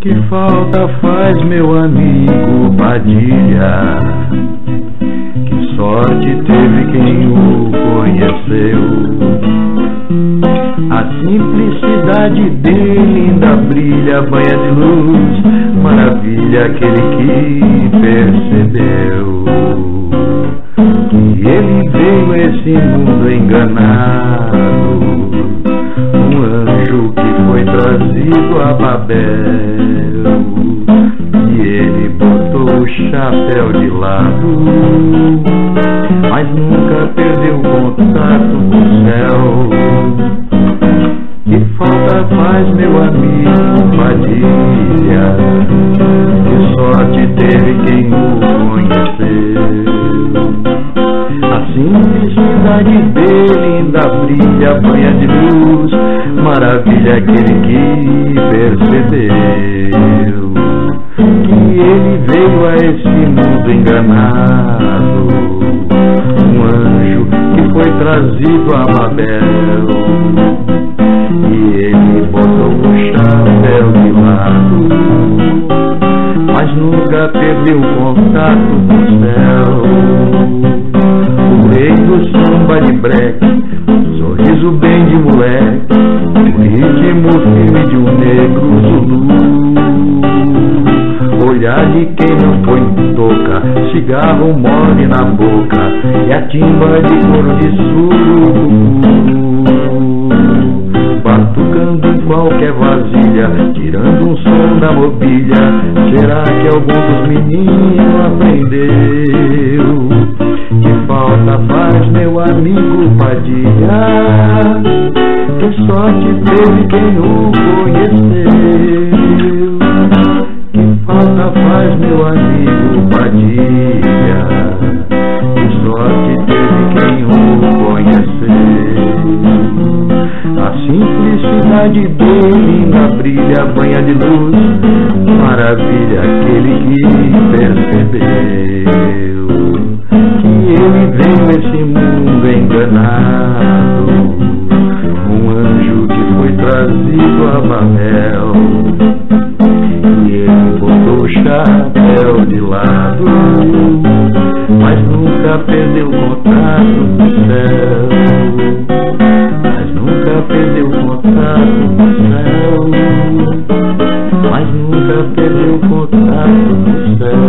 Que falta faz meu amigo Padilha? Que sorte teve quem o conheceu? A simplicidade dele ainda brilha, banha de luz, maravilha aquele que percebeu que ele veio esse mundo enganado, trazido a Babel, e ele botou o chapéu de lado, mas nunca perdeu contato com o céu. Que falta faz meu amigo Padilha Que sorte teve quem o conheceu A simplicidade dele ainda brilha Banha de luz, maravilha aquele que percebeu Que ele veio a esse mundo enganado Um anjo que foi trazido a Babel e ele botou o chapéu de lado, mas nunca perdeu contato com o céu. Do samba de breque, sorriso bem de moleque, o ritmo firme de um negro zulu. Olhar de quem não põe toca, cigarro mole na boca e a timba de couro de sururu batucando em qualquer vasilha, tirando um som da mobília. Será que algum dos meninos aprendeu? Meu amigo Padilha? Que sorte teve quem o conheceu? Que falta faz meu amigo Padilha? Que sorte teve quem o conheceu? A simplicidade dele na brilha, banha de luz, maravilha aquele que percebeu ele veio esse mundo enganado. Um anjo que foi trazido a Babel. E ele botou o chapéu de lado, mas nunca perdeu contato no céu. Mas nunca perdeu contato no céu. Mas nunca perdeu contato com céu.